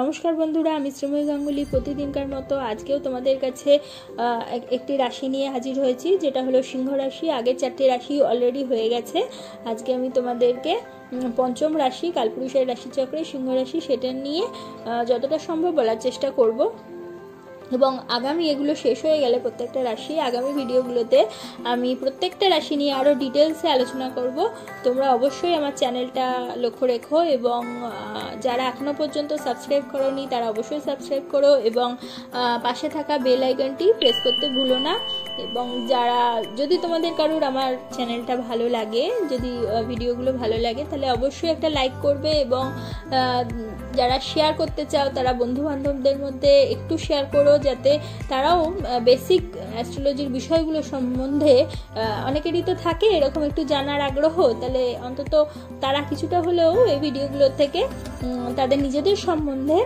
নমস্কার বন্ধুরা, আমি শ্রীময়ী গাঙ্গুলি। প্রতিদিনকার মতো আজকেও তোমাদের কাছে একটি রাশি নিয়ে হাজির হয়েছি, যেটা হলো সিংহ রাশি। আগের চারটি রাশি অলরেডি হয়ে গেছে। আজকে আমি তোমাদেরকে পঞ্চম রাশি, কালপুরুষের রাশিচক্রে সিংহ রাশি, সেটা নিয়ে যতটা সম্ভব বলার চেষ্টা করব। এবং আগামী এগুলো শেষ হয়ে গেলে প্রত্যেকটা রাশি, আগামী ভিডিওগুলোতে আমি প্রত্যেকটা রাশি নিয়ে আরও ডিটেলসে আলোচনা করব। তোমরা অবশ্যই আমার চ্যানেলটা লক্ষ্য রেখো এবং যারা এখনও পর্যন্ত সাবস্ক্রাইব করনি তারা অবশ্যই সাবস্ক্রাইব করো এবং পাশে থাকা বেল আইকনটি প্রেস করতে ভুলো না। এবং যারা, যদি তোমাদের কারোর আমার চ্যানেলটা ভালো লাগে, যদি ভিডিওগুলো ভালো লাগে, তাহলে অবশ্যই একটা লাইক করবে এবং যারা শেয়ার করতে চাও, তারা বন্ধু বান্ধবদের মধ্যে একটু শেয়ার করো যাতে তারাও বেসিক অ্যাস্ট্রোলজির বিষয়গুলো সম্বন্ধে অনেকেরই তো থাকে এরকম একটু জানার আগ্রহ, তাহলে অন্তত তারা কিছুটা হলেও এই ভিডিওগুলো থেকে তাদের নিজেদের সম্বন্ধে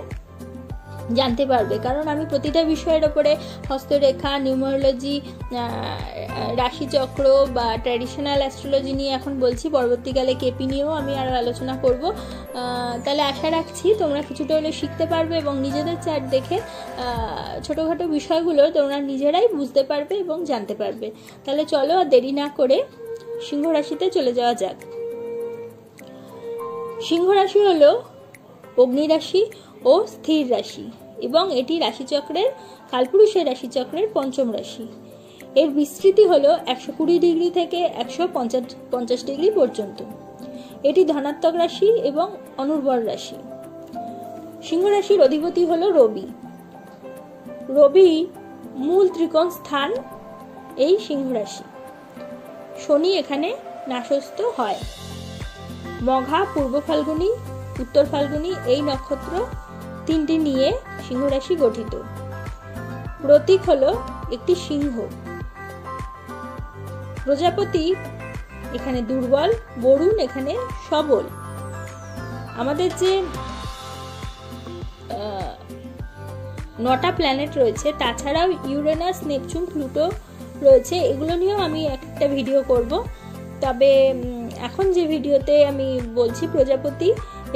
জানতে পারবে। কারণ আমি প্রতিটা বিষয়ের ওপরে হস্তরেখা, নিউমারোলজি রাশিচক্র বা ট্র্যাডিশনাল অ্যাস্ট্রোলজি নিয়ে এখন বলছি। পরবর্তীকালে কেপি নিয়েও আমি আরও আলোচনা করব। তাহলে আশা রাখছি তোমরা কিছুটা হলে শিখতে পারবে এবং নিজেদের চার্ট দেখে ছোটোখাটো বিষয়গুলো তোমরা নিজেরাই বুঝতে পারবে এবং জানতে পারবে। তাহলে চলো আর দেরি না করে সিংহ রাশিতে চলে যাওয়া যাক। সিংহ রাশি হলো অগ্নিরাশি ও স্থির রাশি এবং এটি রাশিচক্রের, কালপুরুষের রাশিচক্রের পঞ্চম রাশি। এর বিস্তৃতি হল একশো কুড়ি ডিগ্রি থেকে একশো পঞ্চাশ ডিগ্রি পর্যন্ত। এটি ধনাত্মক রাশি এবং অনুর্বর রাশি। সিংহ রাশির অধিপতি হল রবি। রবি মূল ত্রিকোণ স্থান এই সিংহ রাশি। শনি এখানে নাশস্ত হয়। মঘা পূর্ব ফাল্গুনি, উত্তর ফাল্গুনি এই নক্ষত্র তিনটি নিয়ে সিংহ রাশি গঠিত। প্রতীক হলো একটি সিংহ। প্রজাপতি এখানে দুর্বল, বরুণ এখানে সবল। আমাদের যে নটা প্ল্যানেট রয়েছে, তাছাড়াও ইউরেনাস নেপচুন প্লুটো রয়েছে, এগুলো নিয়েও আমি একটা ভিডিও করব। তবে এখন যে ভিডিওতে আমি বলছি প্রজাপতি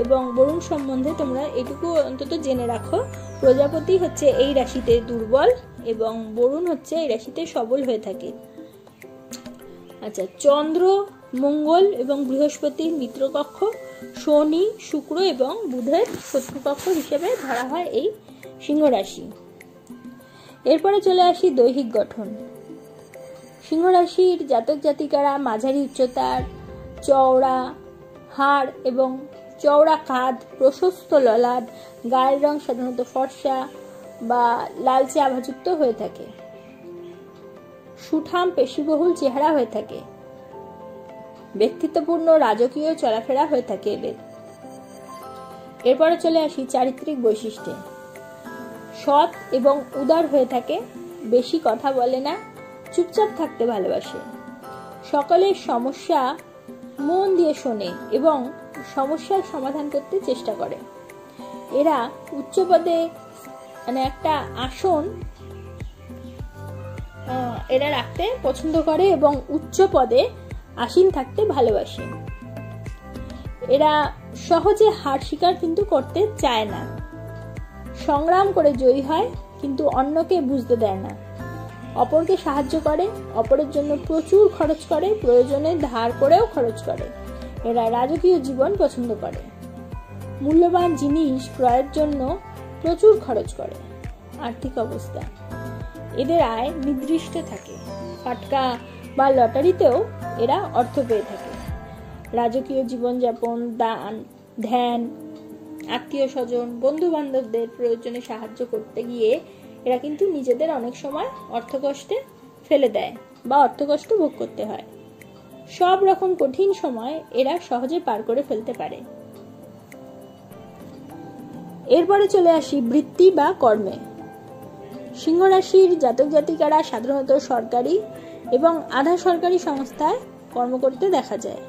এবং বরুণ সম্বন্ধে তোমরা এটুকু অন্তত জেনে রাখো। প্রজাপতি হচ্ছে এই রাশিতে দুর্বল এবং বরুণ হচ্ছে এই রাশিতে সবল হয়ে থাকে। আচ্ছা চন্দ্র, মঙ্গল এবং বৃহস্পতির মিত্রকক্ষ, শনি, শুক্র এবং বুধের শত্রুকক্ষ হিসেবে ধরা হয় এই সিংহ রাশি এরপরে চলে আসি দৈহিক গঠন। সিংহ রাশির জাতক জাতিকারা, মাঝারি উচ্চতার, চওড়া হাড় এবং চওড়া কাঁধ, প্রশস্ত ললাদ গায়ের রং সাধারণত ফর্সা বা লালচে আভাযুক্ত হয়ে থাকে। সুঠাম পেশিবহুল চেহারা হয়ে থাকে। ব্যক্তিত্বপূর্ণ রাজকীয় চলাফেরা হয়ে থাকে এদের। এরপরে চলে আসি চারিত্রিক বৈশিষ্ট্যে। সৎ এবং উদার হয়ে থাকে, বেশি কথা বলে না চুপচাপ থাকতে ভালোবাসে। সকলের সমস্যা মন দিয়ে শোনে এবং সমস্যার সমাধান করতে চেষ্টা করে। এরা উচ্চ পদে মানে একটা আসন এরা রাখতে পছন্দ করে এবং উচ্চ পদে আসীন থাকতে ভালোবাসে। এরা সহজে হার শিকার কিন্তু করতে চায় না। সংগ্রাম করে জয়ী হয়, কিন্তু অন্যকে বুঝতে দেয় না। অপরকে সাহায্য করে, অপরের জন্য প্রচুর খরচ করে, প্রয়োজনে ধার করেও খরচ করে। এরা রাজকীয় জীবন পছন্দ করে। মূল্যবান জিনিস ক্রয়ের জন্য প্রচুর খরচ করে। আর্থিক অবস্থা। এদের আয় নির্দিষ্ট থাকে। ফাটকা বা লটারিতেও এরা অর্থ পেয়ে থাকে। রাজকীয় জীবনযাপন, দান, ধ্যান, আত্মীয় স্বজন বন্ধু বান্ধবদের প্রয়োজনে সাহায্য করতে গিয়ে এরা কিন্তু নিজেদের অনেক সময় অর্থকষ্টে ফেলে দেয় বা অর্থকষ্ট ভোগ করতে হয়। সব রকম কঠিন সময় এরা সহজে পার করে ফেলতে পারে। এরপরে চলে আসি বৃত্তি বা কর্মে। সিংহ রাশির জাতক জাতিকারা সাধারণত সরকারি এবং আধা সরকারি সংস্থায় কর্ম করতে দেখা যায়।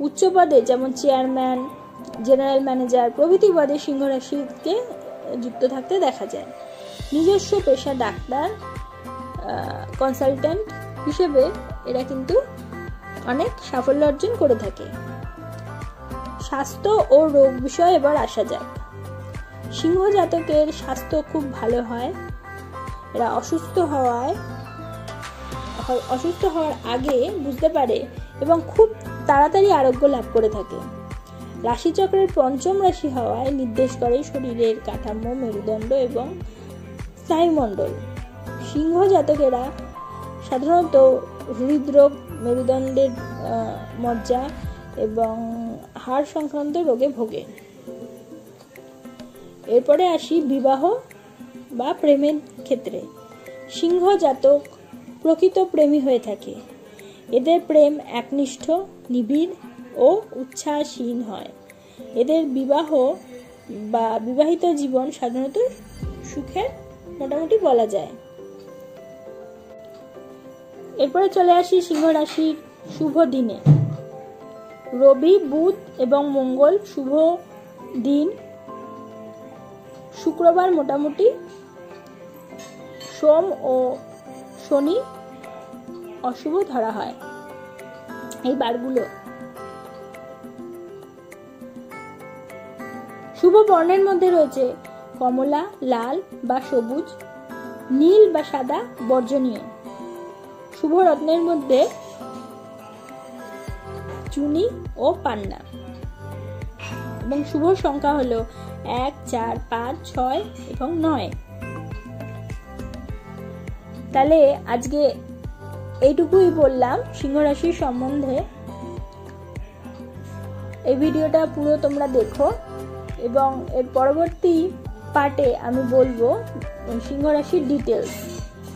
উচ্চ পদে যেমন চেয়ারম্যান, জেনারেল ম্যানেজার প্রভৃতি পদে সিংহ রাশিকে যুক্ত থাকতে দেখা যায়। নিজস্ব পেশা ডাক্তার কনসালটেন্ট হিসেবে এরা কিন্তু অনেক সাফল্য অর্জন করে থাকে। স্বাস্থ্য ও রোগ বিষয়ে এবার আসা যাক। সিংহ জাতকের স্বাস্থ্য খুব ভালো হয়। এরা অসুস্থ হওয়ায় অসুস্থ হওয়ার আগে বুঝতে পারে এবং খুব তাড়াতাড়ি আরোগ্য লাভ করে থাকে। রাশিচক্রের পঞ্চম রাশি হওয়ায় নির্দেশ করে শরীরের কাঠামো, মেরুদণ্ড এবং স্নায়ুমণ্ডল। সিংহ জাতকেরা সাধারণত হৃদরোগ, মেরুদণ্ডের মজ্জা এবং হাড় সংক্রান্ত রোগে ভোগে। এরপরে আসি বিবাহ বা প্রেমের ক্ষেত্রে। সিংহ জাতক প্রকৃত প্রেমী হয়ে থাকে। এদের প্রেম একনিষ্ঠ, নিবিড় ও উচ্ছ্বাসহীন হয়। এদের বিবাহ বা বিবাহিত জীবন সাধারণত সুখের মোটামুটি বলা যায়। এরপরে চলে আসি সিংহ রাশির শুভ দিনে। রবি, বুধ এবং মঙ্গল শুভ দিন। শুক্রবার মোটামুটি সোম ও শনি অশুভ ধরা হয়। এই বারগুলো। শুভ বর্ণের মধ্যে রয়েছে কমলা, লাল বা সবুজ, নীল বা সাদা বর্জনীয়। শুভ রত্নের মধ্যে চুনি ও পান্না। এবং শুভ সংখ্যা হলো এক, চার, পাঁচ, ছয় এবং নয়। তাহলে আজকে এইটুকুই বললাম সিংহ রাশির সম্বন্ধে। এই ভিডিওটা পুরো তোমরা দেখো এবং এর পরবর্তী পার্টে আমি বলব সিংহ রাশির ডিটেলস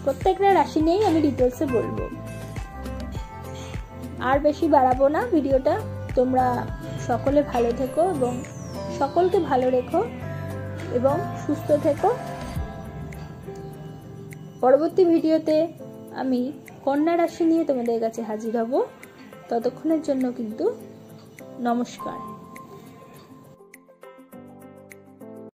প্রত্যেকটা রাশি নিয়েই আমি ডিটেলসে বলব। আর বেশি বাড়াবো না, ভিডিওটা তোমরা সকলে ভালো থেকো এবং সকলকে ভালো রেখো এবং সুস্থ থেকো। পরবর্তী ভিডিওতে আমি কন্যা রাশি নিয়ে তোমাদের কাছে হাজির হব। ততক্ষণের জন্য কিন্তু নমস্কার।